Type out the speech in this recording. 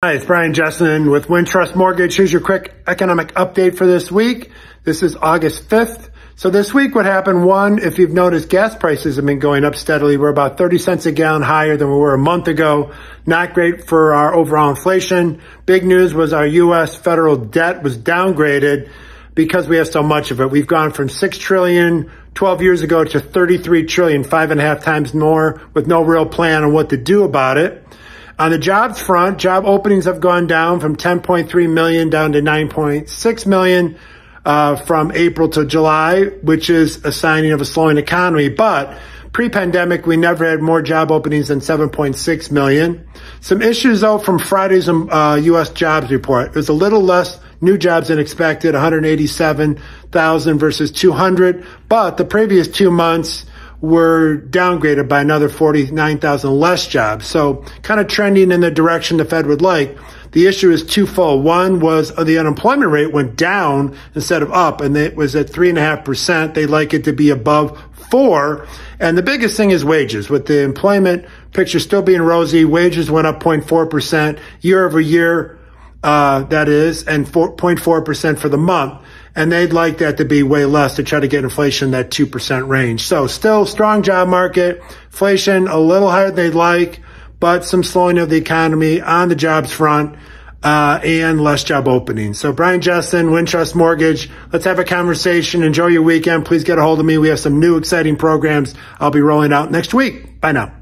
Hi, it's Brian Jessen with Wintrust Mortgage. Here's your quick economic update for this week. This is August 5th. So this week what happened, one, if you've noticed, gas prices have been going up steadily. We're about 30 cents a gallon higher than we were a month ago. Not great for our overall inflation. Big news was our U.S. federal debt was downgraded because we have so much of it. We've gone from 6 trillion 12 years ago to 33 trillion, five and a half times more with no real plan on what to do about it. On the jobs front, job openings have gone down from 10.3 million down to 9.6 million uh, from April to July, which is a signing of a slowing economy. But pre-pandemic, we never had more job openings than 7.6 million. Some issues though from Friday's uh, U.S. jobs report. There's a little less new jobs than expected, 187,000 versus 200. But the previous two months, were downgraded by another 49,000 less jobs. So kind of trending in the direction the Fed would like. The issue is twofold. One was uh, the unemployment rate went down instead of up and it was at three and a half percent. They'd like it to be above four. And the biggest thing is wages with the employment picture still being rosy. Wages went up 0.4 percent year over year. Uh, that is, and 4.4 percent for the month and they'd like that to be way less to try to get inflation in that 2% range. So still strong job market, inflation a little higher than they'd like, but some slowing of the economy on the jobs front. Uh, and less job openings. So Brian Jessen, Wintrust Mortgage, let's have a conversation. Enjoy your weekend. Please get a hold of me. We have some new exciting programs I'll be rolling out next week. Bye now.